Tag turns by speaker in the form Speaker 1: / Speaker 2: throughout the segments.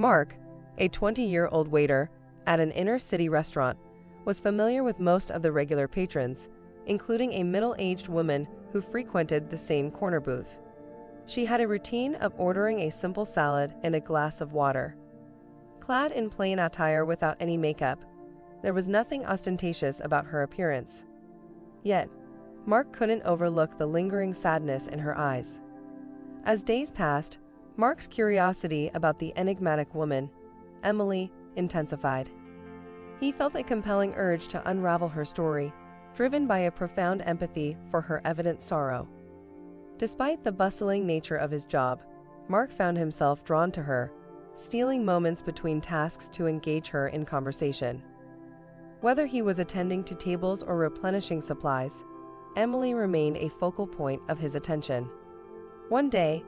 Speaker 1: Mark, a 20 year old waiter at an inner city restaurant, was familiar with most of the regular patrons, including a middle aged woman who frequented the same corner booth. She had a routine of ordering a simple salad and a glass of water. Clad in plain attire without any makeup, there was nothing ostentatious about her appearance. Yet, Mark couldn't overlook the lingering sadness in her eyes. As days passed, Mark's curiosity about the enigmatic woman, Emily, intensified. He felt a compelling urge to unravel her story, driven by a profound empathy for her evident sorrow. Despite the bustling nature of his job, Mark found himself drawn to her, stealing moments between tasks to engage her in conversation. Whether he was attending to tables or replenishing supplies, Emily remained a focal point of his attention. One day,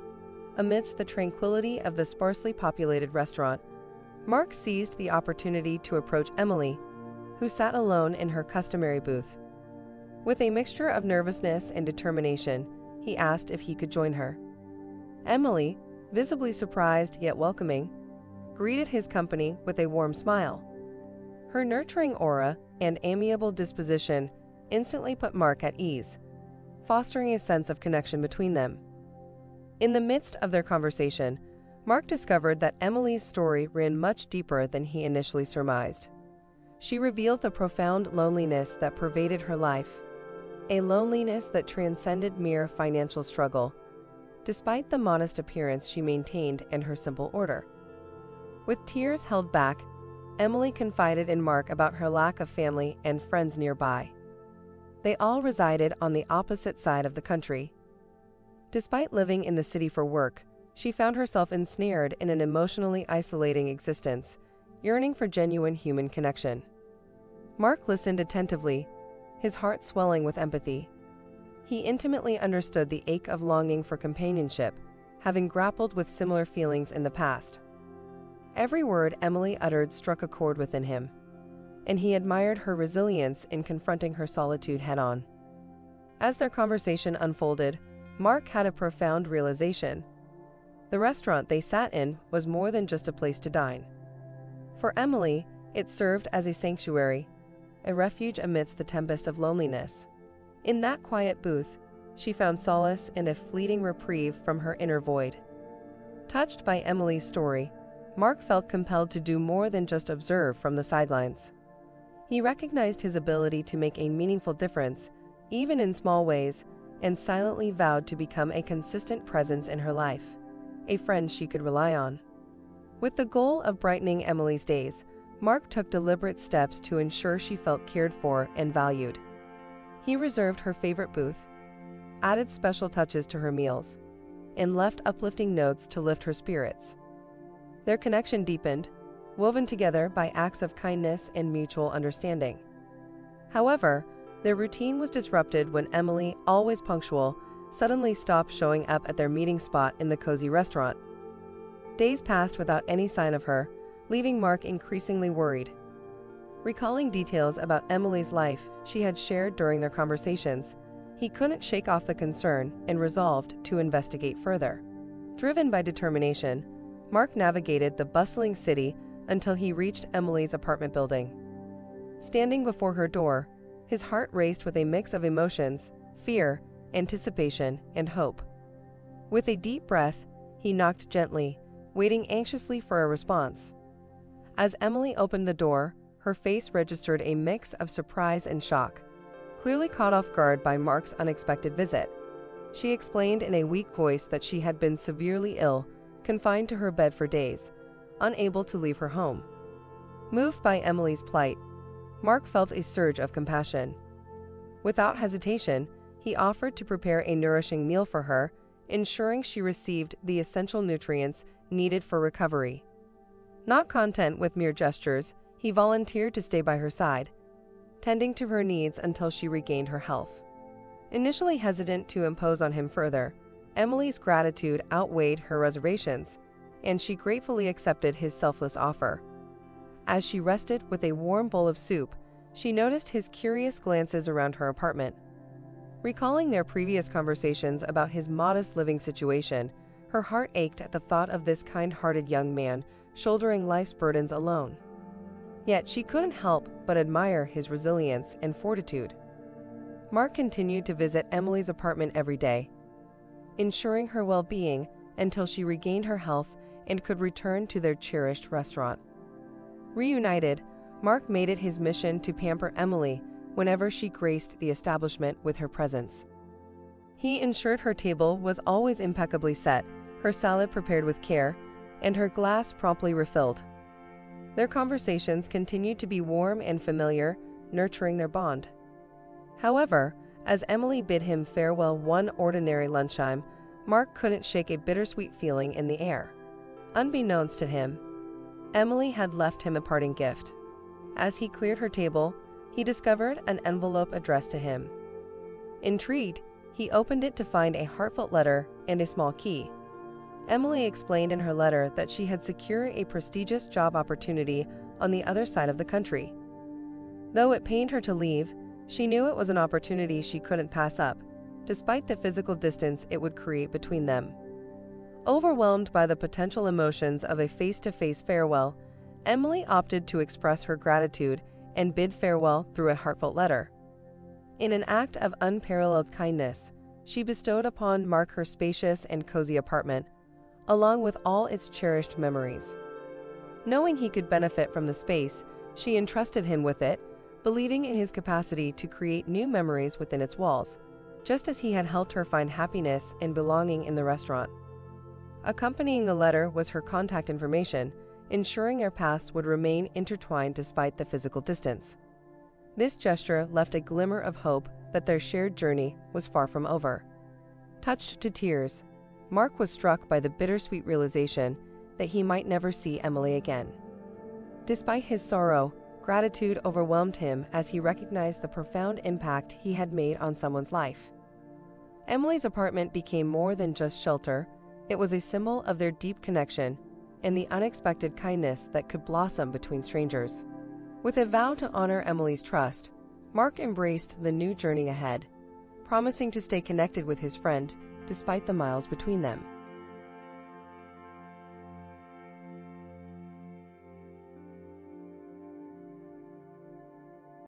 Speaker 1: amidst the tranquility of the sparsely populated restaurant, Mark seized the opportunity to approach Emily, who sat alone in her customary booth. With a mixture of nervousness and determination, he asked if he could join her. Emily, visibly surprised yet welcoming, greeted his company with a warm smile. Her nurturing aura and amiable disposition instantly put Mark at ease, fostering a sense of connection between them. In the midst of their conversation, Mark discovered that Emily's story ran much deeper than he initially surmised. She revealed the profound loneliness that pervaded her life, a loneliness that transcended mere financial struggle, despite the modest appearance she maintained and her simple order. With tears held back, Emily confided in Mark about her lack of family and friends nearby. They all resided on the opposite side of the country. Despite living in the city for work, she found herself ensnared in an emotionally isolating existence, yearning for genuine human connection. Mark listened attentively, his heart swelling with empathy. He intimately understood the ache of longing for companionship, having grappled with similar feelings in the past. Every word Emily uttered struck a chord within him, and he admired her resilience in confronting her solitude head on. As their conversation unfolded, Mark had a profound realization. The restaurant they sat in was more than just a place to dine. For Emily, it served as a sanctuary, a refuge amidst the tempest of loneliness. In that quiet booth, she found solace and a fleeting reprieve from her inner void. Touched by Emily's story, Mark felt compelled to do more than just observe from the sidelines. He recognized his ability to make a meaningful difference, even in small ways, and silently vowed to become a consistent presence in her life a friend she could rely on. With the goal of brightening Emily's days, Mark took deliberate steps to ensure she felt cared for and valued. He reserved her favorite booth, added special touches to her meals, and left uplifting notes to lift her spirits. Their connection deepened, woven together by acts of kindness and mutual understanding. However, their routine was disrupted when Emily, always punctual, suddenly stopped showing up at their meeting spot in the cozy restaurant. Days passed without any sign of her, leaving Mark increasingly worried. Recalling details about Emily's life she had shared during their conversations, he couldn't shake off the concern and resolved to investigate further. Driven by determination, Mark navigated the bustling city until he reached Emily's apartment building. Standing before her door, his heart raced with a mix of emotions fear, anticipation, and hope. With a deep breath, he knocked gently, waiting anxiously for a response. As Emily opened the door, her face registered a mix of surprise and shock. Clearly caught off guard by Mark's unexpected visit, she explained in a weak voice that she had been severely ill, confined to her bed for days, unable to leave her home. Moved by Emily's plight, Mark felt a surge of compassion. Without hesitation, he offered to prepare a nourishing meal for her, ensuring she received the essential nutrients needed for recovery. Not content with mere gestures, he volunteered to stay by her side, tending to her needs until she regained her health. Initially hesitant to impose on him further, Emily's gratitude outweighed her reservations, and she gratefully accepted his selfless offer. As she rested with a warm bowl of soup, she noticed his curious glances around her apartment. Recalling their previous conversations about his modest living situation, her heart ached at the thought of this kind hearted young man shouldering life's burdens alone. Yet she couldn't help but admire his resilience and fortitude. Mark continued to visit Emily's apartment every day, ensuring her well being until she regained her health and could return to their cherished restaurant. Reunited, Mark made it his mission to pamper Emily whenever she graced the establishment with her presence. He ensured her table was always impeccably set, her salad prepared with care, and her glass promptly refilled. Their conversations continued to be warm and familiar, nurturing their bond. However, as Emily bid him farewell one ordinary lunchtime, Mark couldn't shake a bittersweet feeling in the air. Unbeknownst to him, Emily had left him a parting gift. As he cleared her table, he discovered an envelope addressed to him. Intrigued, he opened it to find a heartfelt letter and a small key. Emily explained in her letter that she had secured a prestigious job opportunity on the other side of the country. Though it pained her to leave, she knew it was an opportunity she couldn't pass up, despite the physical distance it would create between them. Overwhelmed by the potential emotions of a face to face farewell, Emily opted to express her gratitude and bid farewell through a heartfelt letter. In an act of unparalleled kindness, she bestowed upon Mark her spacious and cozy apartment, along with all its cherished memories. Knowing he could benefit from the space, she entrusted him with it, believing in his capacity to create new memories within its walls, just as he had helped her find happiness and belonging in the restaurant. Accompanying the letter was her contact information, ensuring their paths would remain intertwined despite the physical distance. This gesture left a glimmer of hope that their shared journey was far from over. Touched to tears, Mark was struck by the bittersweet realization that he might never see Emily again. Despite his sorrow, gratitude overwhelmed him as he recognized the profound impact he had made on someone's life. Emily's apartment became more than just shelter, it was a symbol of their deep connection and the unexpected kindness that could blossom between strangers. With a vow to honor Emily's trust, Mark embraced the new journey ahead, promising to stay connected with his friend despite the miles between them.